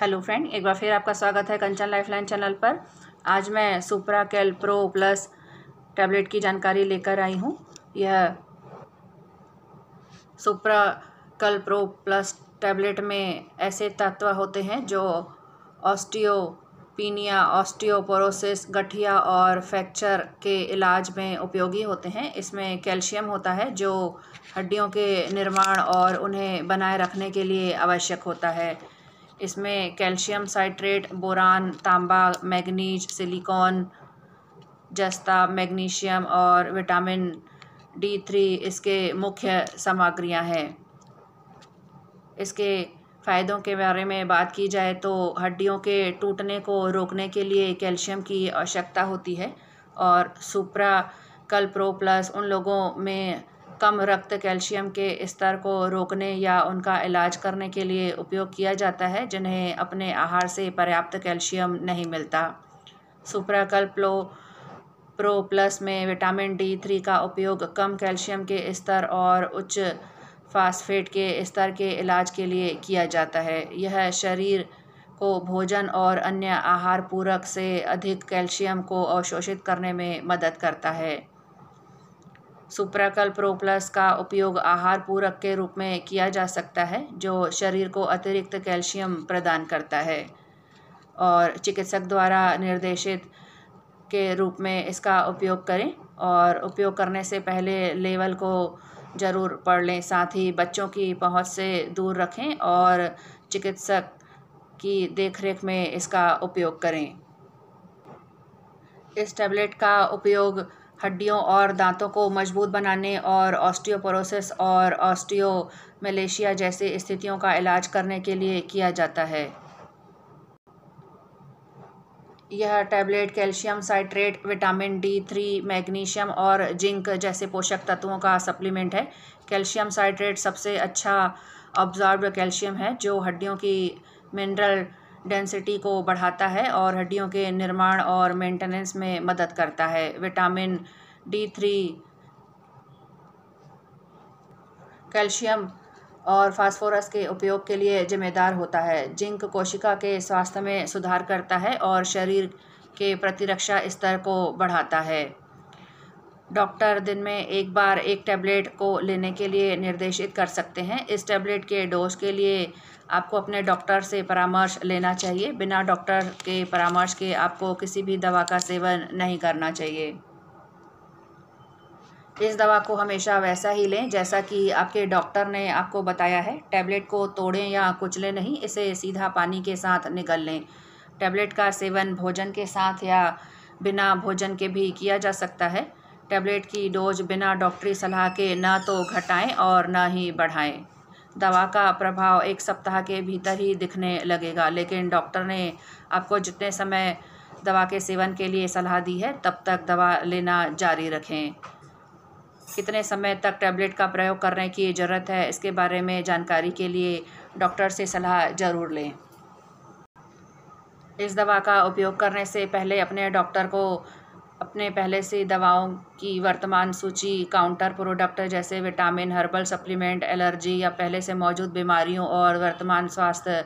Hello friend, एक बार फिर आपका स्वागत है कंचन लाइफलाइन चैनल पर। आज मैं Supra Cal pro plus tablet की जानकारी लेकर आई हूँ। यह सुपरा कल प्रो प्लस टैबलेट में ऐसे तत्व होते हैं जो ऑस्टियोपीनिया, ऑस्टियोपोरोसिस, गठिया और फ्रैक्चर के इलाज में उपयोगी होते हैं। इसमें कैल्शियम होता है जो हड्डियों के निर्माण और उन्हें बनाए रखने के लिए आवश्यक होता है। इसमें कैल्शियम साइट्रेट, बोरान, तांबा, मैग्नीज, सिलिकॉन, जस्ता, मैग्नीशियम और विटामिन डी थ्री इसके मुख्य सामग्रियाँ हैं। इसके फ़ायदों के बारे में बात की जाए तो हड्डियों के टूटने को रोकने के लिए कैल्शियम की आवश्यकता होती है और सुप्रा कल प्रो प्लस उन लोगों में कम रक्त कैल्शियम के स्तर को रोकने या उनका इलाज करने के लिए उपयोग किया जाता है, जिन्हें अपने आहार से पर्याप्त कैल्शियम नहीं मिलता। सुप्राकल प्लो प्रो प्लस में विटामिन डी थ्री का उपयोग कम कैल्शियम के स्तर और उच्च फास्फेट के स्तर के इलाज के लिए किया जाता है। यह शरीर को भोजन और अन्य आहार पूरक से अधिक कैल्शियम को अवशोषित करने में मदद करता है। सुप्राकल प्रो प्लस का उपयोग आहार पूरक के रूप में किया जा सकता है, जो शरीर को अतिरिक्त कैल्शियम प्रदान करता है। और चिकित्सक द्वारा निर्देशित के रूप में इसका उपयोग करें और उपयोग करने से पहले लेवल को ज़रूर पढ़ लें। साथ ही बच्चों की पहुँच से दूर रखें और चिकित्सक की देखरेख में इसका उपयोग करें। इस टैबलेट का उपयोग हड्डियों और दांतों को मज़बूत बनाने और ऑस्टियोपोरोसिस और ऑस्टियोमेलेशिया जैसी स्थितियों का इलाज करने के लिए किया जाता है। यह tablet, calcium, citrate, vitamin D three, magnesium और जिंक जैसे पोषक तत्वों का सप्लीमेंट है। कैल्शियम साइट्रेट सबसे अच्छा ऑब्जॉर्ब कैल्शियम है, जो हड्डियों की मिनरल डेंसिटी को बढ़ाता है और हड्डियों के निर्माण और मेंटेनेंस में मदद करता है। विटामिन डी थ्री कैल्शियम और फास्फोरस के उपयोग के लिए जिम्मेदार होता है। जिंक कोशिका के स्वास्थ्य में सुधार करता है और शरीर के प्रतिरक्षा स्तर को बढ़ाता है। डॉक्टर दिन में एक बार एक टैबलेट को लेने के लिए निर्देशित कर सकते हैं। इस टैबलेट के डोज के लिए आपको अपने डॉक्टर से परामर्श लेना चाहिए। बिना डॉक्टर के परामर्श के आपको किसी भी दवा का सेवन नहीं करना चाहिए। इस दवा को हमेशा वैसा ही लें जैसा कि आपके डॉक्टर ने आपको बताया है। टैबलेट को तोड़ें या कुचलें नहीं, इसे सीधा पानी के साथ निगल लें। टैबलेट का सेवन भोजन के साथ या बिना भोजन के भी किया जा सकता है। टैबलेट की डोज बिना डॉक्टरी सलाह के ना तो घटाएँ और ना ही बढ़ाएँ। दवा का प्रभाव एक सप्ताह के भीतर ही दिखने लगेगा, लेकिन डॉक्टर ने आपको जितने समय दवा के सेवन के लिए सलाह दी है, तब तक दवा लेना जारी रखें। कितने समय तक टैबलेट का प्रयोग करने की ज़रूरत है, इसके बारे में जानकारी के लिए डॉक्टर से सलाह ज़रूर लें। इस दवा का उपयोग करने से पहले अपने डॉक्टर को अपने पहले से दवाओं की वर्तमान सूची, काउंटर प्रोडक्ट जैसे विटामिन, हर्बल सप्लीमेंट, एलर्जी या पहले से मौजूद बीमारियों और वर्तमान स्वास्थ्य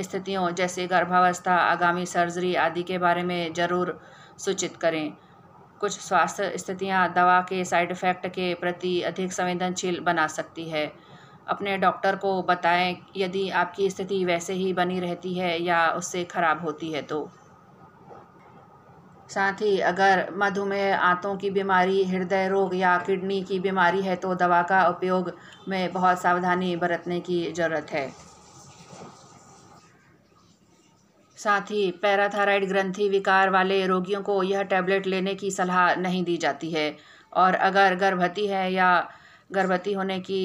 स्थितियों जैसे गर्भावस्था, आगामी सर्जरी आदि के बारे में ज़रूर सूचित करें। कुछ स्वास्थ्य स्थितियाँ दवा के साइड इफ़ेक्ट के प्रति अधिक संवेदनशील बना सकती है। अपने डॉक्टर को बताएँ, यदि आपकी स्थिति वैसे ही बनी रहती है या उससे ख़राब होती है तो। साथ ही अगर मधुमेह, आंतों की बीमारी, हृदय रोग या किडनी की बीमारी है तो दवा का उपयोग में बहुत सावधानी बरतने की ज़रूरत है। साथ ही पैराथायराइड ग्रंथि विकार वाले रोगियों को यह टैबलेट लेने की सलाह नहीं दी जाती है। और अगर गर्भवती है या गर्भवती होने की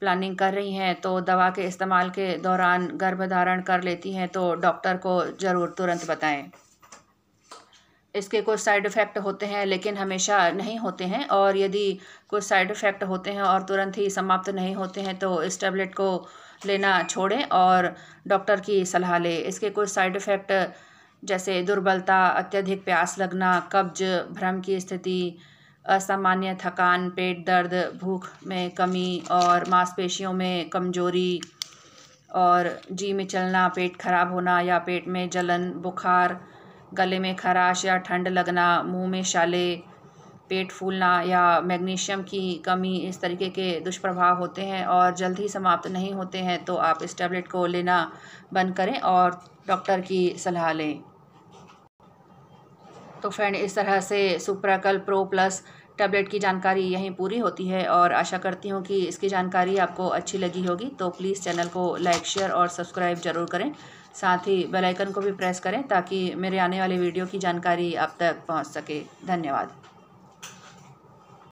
प्लानिंग कर रही हैं तो दवा के इस्तेमाल के दौरान गर्भधारण कर लेती हैं तो डॉक्टर को ज़रूर तुरंत बताएँ। इसके कुछ साइड इफ़ेक्ट होते हैं, लेकिन हमेशा नहीं होते हैं। और यदि कुछ साइड इफ़ेक्ट होते हैं और तुरंत ही समाप्त नहीं होते हैं तो इस टैबलेट को लेना छोड़ें और डॉक्टर की सलाह लें। इसके कुछ साइड इफ़ेक्ट जैसे दुर्बलता, अत्यधिक प्यास लगना, कब्ज, भ्रम की स्थिति, असामान्य थकान, पेट दर्द, भूख में कमी और मांसपेशियों में कमज़ोरी और जी में चलना, पेट खराब होना या पेट में जलन, बुखार गले में खराश या ठंड लगना, मुँह में शाले, पेट फूलना या मैग्नीशियम की कमी इस तरीके के दुष्प्रभाव होते हैं और जल्द ही समाप्त नहीं होते हैं तो आप इस टैबलेट को लेना बंद करें और डॉक्टर की सलाह लें। तो फ्रेंड, इस तरह से सुप्राकल प्रो प्लस टैबलेट की जानकारी यहीं पूरी होती है और आशा करती हूँ कि इसकी जानकारी आपको अच्छी लगी होगी। तो प्लीज़ चैनल को लाइक शेयर और सब्सक्राइब ज़रूर करें। साथ ही बेल आइकन को भी प्रेस करें ताकि मेरे आने वाले वीडियो की जानकारी आप तक पहुँच सके। धन्यवाद।